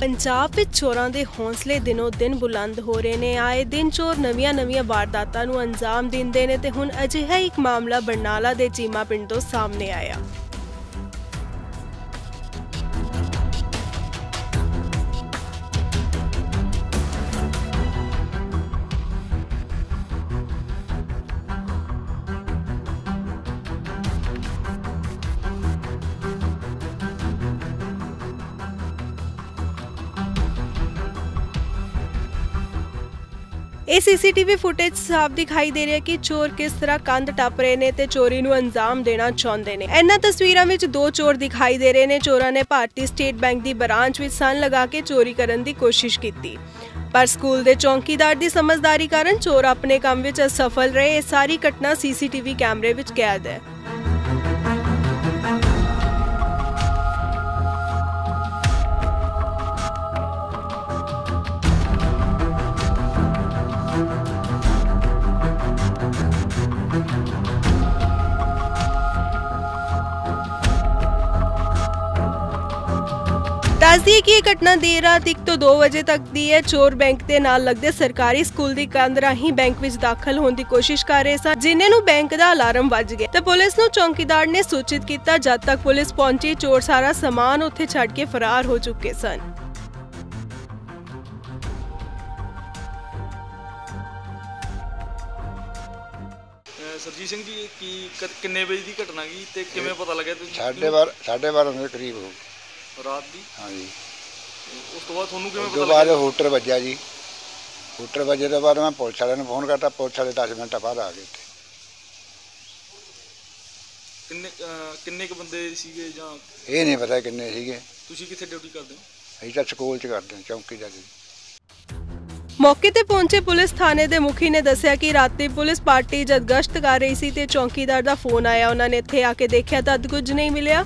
ਪੰਜਾਬ ਵਿੱਚ ਚੋਰਾਂ ਦੇ ਹੌਸਲੇ ਦਿਨੋ ਦਿਨ ਬੁਲੰਦ ਹੋ ਰਹੇ ਨੇ। ਆਏ ਦਿਨ ਚੋਰ ਨਵੀਆਂ-ਨਵੀਆਂ ਵਾਰਦਾਤਾਂ ਨੂੰ ਅੰਜਾਮ ਦਿੰਦੇ ਨੇ ਤੇ ਹੁਣ ਅਜਿਹਾ ਇੱਕ ਮਾਮਲਾ ਬਰਨਾਲਾ ਦੇ ਚੀਮਾ ਪਿੰਡ ਤੋਂ ਸਾਹਮਣੇ ਆਇਆ। ਇਹ ਸੀਸੀਟੀਵੀ ਫੁਟੇਜ ਸਾਫ਼ ਦਿਖਾਈ ਦੇ ਰਿਹਾ ਕਿ ਚੋਰ ਕਿਸ ਤਰ੍ਹਾਂ ਕੰਧ ਟੱਪ ਰਹੇ ਨੇ ਤੇ ਚੋਰੀ ਨੂੰ ਅੰਜਾਮ ਦੇਣਾ ਚਾਹੁੰਦੇ ਨੇ। ਇਹਨਾਂ ਤਸਵੀਰਾਂ ਵਿੱਚ ਦੋ ਚੋਰ ਦਿਖਾਈ ਦੇ ਰਹੇ ਨੇ। ਚੋਰਾਂ ਨੇ ਭਾਰਤੀ ਸਟੇਟ ਬੈਂਕ ਦੀ ਬ੍ਰਾਂਚ ਵਿੱਚ ਸਨ ਲਗਾ ਕੇ ਚੋਰੀ ਕਰਨ ਦੀ ਕੋਸ਼ਿਸ਼ ਕੀਤੀ। ਪਰ ਸਕੂਲ ਦੇ ਚੌਂਕੀਦਾਰ ਦੀ ਸਮਝਦਾਰੀ ਕਾਰਨ ਚੋਰ ਆਪਣੇ ਕੰਮ ਵਿੱਚ ਅਸਫਲ ਰਹੇ। ਇਹ ਸਾਰੀ ਘਟਨਾ ਸੀਸੀਟੀਵੀ ਕੈਮਰੇ ਵਿੱਚ ਕੈਦ ਹੈ। ਦੱਸ ਦਈਏ ਕਿ ਇਹ ਘਟਨਾ ਦੇਰ ਰਾਤ 1 ਤੋਂ 2 ਵਜੇ ਤੱਕ ਦੀ ਹੈ। ਚੋਰ ਬੈਂਕ ਦੇ ਨਾਲ ਲੱਗਦੇ ਸਰਕਾਰੀ ਸਕੂਲ ਦੀ ਕੰਧ ਰਾਹੀਂ ਬੈਂਕ ਵਿੱਚ ਦਾਖਲ ਹੋਣ ਦੀ ਕੋਸ਼ਿਸ਼ ਕਰ ਰਹੇ ਸਨ ਜਿਨ੍ਹਾਂ ਨੂੰ ਬੈਂਕ ਦਾ ਅਲਾਰਮ ਵੱਜ ਗਿਆ। ਤੇ ਪੁਲਿਸ ਨੂੰ ਚੌਂਕੀਦਾਰ ਨੇ ਸੂਚਿਤ ਕੀਤਾ ਜਦ ਤੱਕ ਪੁਲਿਸ ਪਹੁੰਚੀ ਚੋਰ ਸਾਰਾ ਸਮਾਨ ਉੱਥੇ ਛੱਡ ਕੇ ਫਰਾਰ ਹੋ ਚੁੱਕੇ ਸਨ। ਸਰਜੀਤ ਸਿੰਘ ਜੀ ਕੀ ਕਿੰਨੇ ਵਜੇ ਦੀ ਘਟਨਾ ਗਈ ਤੇ ਕਿਵੇਂ ਪਤਾ ਲੱਗਿਆ ਤੁਸੀਂ? ਸਾਢੇ ਬਾਰ ਸਾਢੇ ਬਾਰਾਂ ਦੇ ਕਰੀਬ ਹੋ ਰਾਤ ਦੀ। ਹਾਂਜੀ। ਉਸ ਤੋਂ ਬਾਅਦ ਤੁਹਾਨੂੰ ਕਿਵੇਂ ਉਸ ਪਤਾ ਤੋਂ ਬਾਅਦ ਹੂਟਰ ਵੱਜਿਆ ਜੀ। ਹੂਟਰ ਵੱਜੇ ਤੋਂ ਬਾਅਦ ਮੈਂ ਪੁਲਿਸ ਵਾਲਿਆਂ ਨੂੰ ਫੋਨ ਕਰਤਾ। ਪੁਲਿਸ ਵਾਲੇ 10 ਮਿੰਟ ਬਾਅਦ ਆ ਗਏ ਇੱਥੇ ਕਿੰਨੇ ਅਹ ਕਿੰਨੇ ਕ ਬੰਦੇ ਸੀਗੇ ਜਾਂ ਇਹ ਨਹੀਂ ਪਤਾ ਕਿੰਨੇ ਸੀਗੇ। ਤੁਸੀਂ ਕਿੱਥੇ ਡਿਊਟੀ ਕਰਦੇ ਹੋ? ਅਸੀਂ ਤਾਂ ਸਕੂਲ 'ਚ ਕਰਦੇ ਹਾਂ ਚੌਂਕੀ ਜਾ ਕੇ। ਮੌਕੇ ਤੇ ਪਹੁੰਚੇ ਪੁਲਿਸ ਥਾਣੇ ਦੇ ਮੁਖੀ ਨੇ ਦੱਸਿਆ ਕਿ ਰਾਤੀ ਪੁਲਿਸ ਪਾਰਟੀ ਜਦ ਗਸ਼ਤ ਕਰ ਰਹੀ ਸੀ ਤੇ ਚੌਕੀਦਾਰ ਦਾ ਫੋਨ ਆਇਆ। ਉਹਨਾਂ ਨੇ ਇੱਥੇ ਆ ਕੇ ਦੇਖਿਆ ਤਾਂ ਕੁਝ ਨਹੀਂ ਮਿਲਿਆ।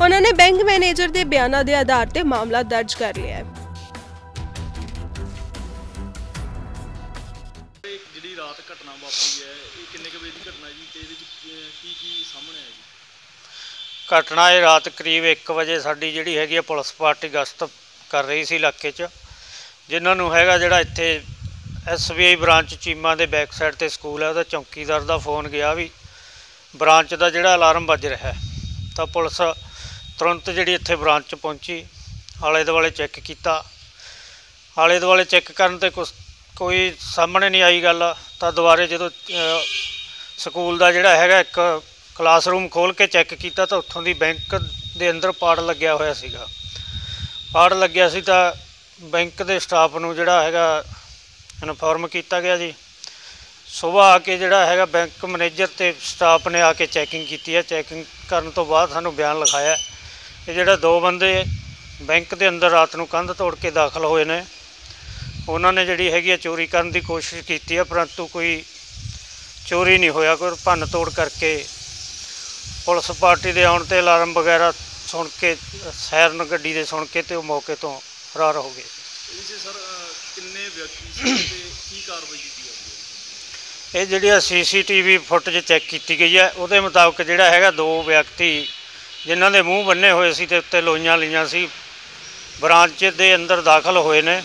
ਉਹਨਾਂ ਨੇ ਬੈਂਕ ਮੈਨੇਜਰ ਦੇ ਬਿਆਨਾਂ ਦੇ ਆਧਾਰ ਤੇ ਮਾਮਲਾ ਦਰਜ ਕਰ ਲਿਆ ਹੈ। ਇਹ ਜਿਹੜੀ ਰਾਤ ਘਟਨਾ ਵਾਪਰੀ ਹੈ ਇਹ ਕਿੰਨੇ ਕ ਵਜੇ ਦੀ ਘਟਨਾ ਜੀ? ਤੇ ਇਹਦੇ ਵਿੱਚ ਅਹ, ਕੀ ਕੀ ਸਾਹਮਣੇ ਆਇਆ ਜੀ? ਘਟਨਾ ਇਹ ਰਾਤ ਕਰੀਬ 1 ਵਜੇ ਸਾਡੀ ਜਿਹੜੀ ਹੈਗੀ ਆ ਪੁਲਿਸ ਪਾਰਟੀ ਗਸ਼ਤ ਕਰ ਰਹੀ ਸੀ ਇਲਾਕੇ 'ਚ ਜਿਨ੍ਹਾਂ ਨੂੰ ਹੈਗਾ ਜਿਹੜਾ ਇੱਥੇ SBI ਬ੍ਰਾਂਚ ਚੀਮਾ ਦੇ ਬੈਕ ਸਾਈਡ ਤੇ ਸਕੂਲ ਹੈ ਉਹਦਾ ਚੌਕੀਦਾਰ ਦਾ ਫੋਨ ਗਿਆ ਵੀ ਬ੍ਰਾਂਚ ਦਾ ਜਿਹੜਾ ਅਲਾਰਮ ਵੱਜ ਰਿਹਾ ਹੈ। ਤਾਂ ਪੁਲਿਸ ਤੁਰੰਤ ਜਿਹੜੀ ਇੱਥੇ ਬ੍ਰਾਂਚ ਪਹੁੰਚੀ, ਆਲੇ ਦੁਆਲੇ ਚੈੱਕ ਕੀਤਾ। ਆਲੇ ਦੁਆਲੇ ਚੈੱਕ ਕਰਨ ਤੇ ਕੁਛ ਕੋਈ ਸਾਹਮਣੇ ਨਹੀਂ ਆਈ ਗੱਲ, ਤਾਂ ਦੁਬਾਰੇ ਜਦੋਂ ਸਕੂਲ ਦਾ ਜਿਹੜਾ ਹੈਗਾ ਇੱਕ ਕਲਾਸਰੂਮ ਖੋਲ ਕੇ ਚੈੱਕ ਕੀਤਾ ਤਾਂ ਉੱਥੋਂ ਦੀ ਬੈਂਕ ਦੇ ਅੰਦਰ ਪਾੜ ਲੱਗਿਆ ਹੋਇਆ ਸੀਗਾ। ਪਾੜ ਲੱਗਿਆ ਸੀ ਤਾਂ ਬੈਂਕ ਦੇ ਸਟਾਫ ਨੂੰ ਜਿਹੜਾ ਹੈਗਾ ਇਨਫੋਰਮ ਕੀਤਾ ਗਿਆ ਜੀ। ਸਵੇਰ ਆ ਕੇ ਜਿਹੜਾ ਹੈਗਾ ਬੈਂਕ ਮੈਨੇਜਰ ਤੇ ਸਟਾਫ ਨੇ ਆ ਕੇ ਚੈਕਿੰਗ ਕੀਤੀ ਹੈ। ਚੈਕਿੰਗ ਕਰਨ ਤੋਂ ਬਾਅਦ ਸਾਨੂੰ ਬਿਆਨ ਲਿਖਾਇਆ। ਕਿ ਜਿਹੜਾ ਦੋ ਬੰਦੇ ਬੈਂਕ ਦੇ ਅੰਦਰ ਰਾਤ ਨੂੰ ਕੰਧ ਤੋੜ ਕੇ ਦਾਖਲ ਹੋਏ ਨੇ ਉਹਨਾਂ ਨੇ ਜਿਹੜੀ ਹੈਗੀ ਆ ਚੋਰੀ ਕਰਨ ਦੀ ਕੋਸ਼ਿਸ਼ ਕੀਤੀ ਹੈ ਪਰੰਤੂ ਕੋਈ ਚੋਰੀ ਨਹੀਂ ਹੋਇਆ ਕੋਈ ਭੰਨ ਤੋੜ ਕਰਕੇ ਪੁਲਿਸ ਪਾਰਟੀ ਦੇ ਆਉਣ ਤੇ ਅਲਾਰਮ ਵਗੈਰਾ ਸੁਣ ਕੇ ਸਾਇਰਨ ਗੱਡੀ ਦੇ ਸੁਣ ਕੇ ਤੇ ਉਹ ਮੌਕੇ ਤੋਂ ਫਰਾਰ ਹੋ ਗਏ। 'ਚ ਸਰ ਕਿੰਨੇ ਵਿਅਕਤੀ ਸੀ ਤੇ ਕੀ ਕਾਰਵਾਈ ਕੀਤੀ ਜਾ ਰਹੀ ਹੈ? ਇਹ ਜਿਹੜੀ ਸੀਸੀਟੀਵੀ ਫੁਟੇਜ ਚੈੱਕ ਕੀਤੀ ਗਈ ਹੈ ਉਹਦੇ ਮੁਤਾਬਕ ਜਿਹੜਾ ਹੈਗਾ ਦੋ ਵਿਅਕਤੀ ਜਿਨ੍ਹਾਂ ਦੇ ਮੂੰਹ ਬੰਨੇ ਹੋਏ ਸੀ ਤੇ ਉੱਤੇ ਲੋਈਆਂ ਲਈਆਂ ਸੀ ਬ੍ਰਾਂਚ ਦੇ ਅੰਦਰ ਦਾਖਲ ਹੋਏ ਨੇ।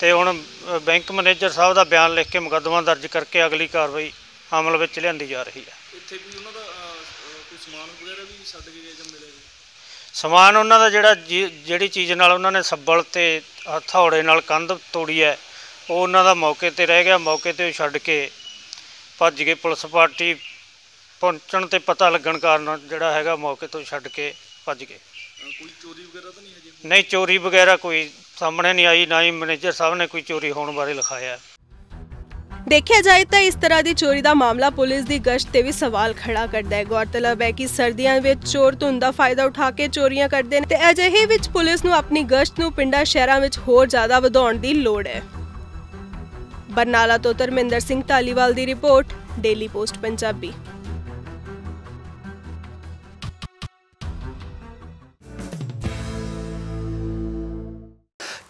ਤੇ ਹੁਣ ਬੈਂਕ ਮੈਨੇਜਰ ਸਾਹਿਬ ਦਾ ਬਿਆਨ ਲਿਖ ਕੇ ਮੁਕੱਦਮਾ ਦਰਜ ਕਰਕੇ ਅਗਲੀ ਕਾਰਵਾਈ ਅਮਲ ਵਿੱਚ ਲਿਆਂਦੀ ਜਾ ਰਹੀ ਹੈ। ਇੱਥੇ ਕੋਈ ਉਹਨਾਂ ਦਾ ਕੋਈ ਸਮਾਨ ਵਗੈਰਾ ਵੀ ਛੱਡ ਕੇ ਗਏ ਜਾਂ ਮਿਲਿਆ ਜੀ ਸਮਾਨ ਉਹਨਾਂ ਦਾ ਜਿਹੜਾ ਜਿਹੜੀ ਚੀਜ਼ ਨਾਲ ਉਹਨਾਂ ਨੇ ਸੱਬਲ ਤੇ ਹਥੌੜੇ ਨਾਲ ਕੰਧ ਤੋੜੀ ਹੈ ਉਹ ਉਹਨਾਂ ਦਾ ਮੌਕੇ ਤੇ ਰਹਿ ਗਿਆ। ਮੌਕੇ ਤੇ ਛੱਡ ਕੇ ਭੱਜ ਗਏ। ਪੁਲਿਸ ਪਾਰਟੀ ਪਹੁੰਚਣ ਤੇ ਪਤਾ ਲੱਗਣ ਕਾਰਨ ਜਿਹੜਾ ਹੈਗਾ ਮੌਕੇ ਤੋਂ ਛੱਡ ਕੇ ਭੱਜ ਗਏ। ਕੋਈ ਚੋਰੀ ਵਗੈਰਾ ਤਾਂ ਨਹੀਂ ਹਜੇ? ਨਹੀਂ ਚੋਰੀ ਵਗੈਰਾ ਕੋਈ ਸਾਹਮਣੇ ਨਹੀਂ ਆਈ ਨਾ ਹੀ ਮੈਨੇਜਰ ਸਾਹਿਬ ਨੇ ਕੋਈ ਚੋਰੀ ਹੋਣ ਬਾਰੇ ਲਿਖਾਇਆ। ਹੈ। ਦੇਖਿਆ ਜਾਏ ਤਾਂ ਇਸ ਤਰ੍ਹਾਂ ਦੀ ਚੋਰੀ ਦਾ ਮਾਮਲਾ ਪੁਲਿਸ ਦੀ ਗਸ਼ਤ ਤੇ ਵੀ ਸਵਾਲ ਖੜਾ ਕਰਦਾ ਹੈ। ਗੌਰਤਲਬ ਹੈ ਕਿ ਸਰਦੀਆਂ ਵਿੱਚ ਚੋਰ ਧੁੰਦ ਦਾ ਫਾਇਦਾ ਉਠਾ ਕੇ ਚੋਰੀਆਂ ਕਰਦੇ ਨੇ ਤੇ ਅਜਿਹੇ ਵਿੱਚ ਪੁਲਿਸ ਨੂੰ ਆਪਣੀ ਗਸ਼ਤ ਨੂੰ ਪਿੰਡਾਂ ਸ਼ਹਿਰਾਂ ਵਿੱਚ ਹੋਰ ਜ਼ਿਆਦਾ ਵਧਾਉਣ ਦੀ ਲੋੜ ਹੈ। ਬਰਨਾਲਾ ਤੋਂ ਧਰਮਿੰਦਰ ਸਿੰਘ ਢਾਲੀਵਾਲ ਦੀ ਰਿਪੋਰਟ ਡੇਲੀ ਪੋਸਟ ਪੰਜਾਬੀ।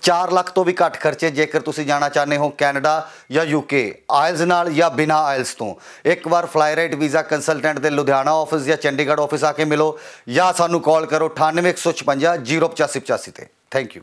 ਚਾਰ ਲੱਖ ਤੋਂ ਵੀ ਘੱਟ ਖਰਚੇ ਜੇਕਰ ਤੁਸੀਂ ਜਾਣਾ ਚਾਹੁੰਦੇ ਹੋ ਕੈਨੇਡਾ ਜਾਂ ਯੂਕੇ ਆਇਲਸ ਨਾਲ ਜਾਂ ਬਿਨਾ ਆਇਲਸ ਤੋਂ। ਇੱਕ ਵਾਰ ਫਲਾਈਰਾਈਟ ਵੀਜ਼ਾ ਕੰਸਲਟੈਂਟ ਦੇ ਲੁਧਿਆਣਾ ਆਫਿਸ ਜਾਂ ਚੰਡੀਗੜ੍ਹ ਆਫਿਸ ਆ ਕੇ ਮਿਲੋ ਜਾਂ ਸਾਨੂੰ ਕਾਲ ਕਰੋ 9815 08585 ਤੇ। Thank you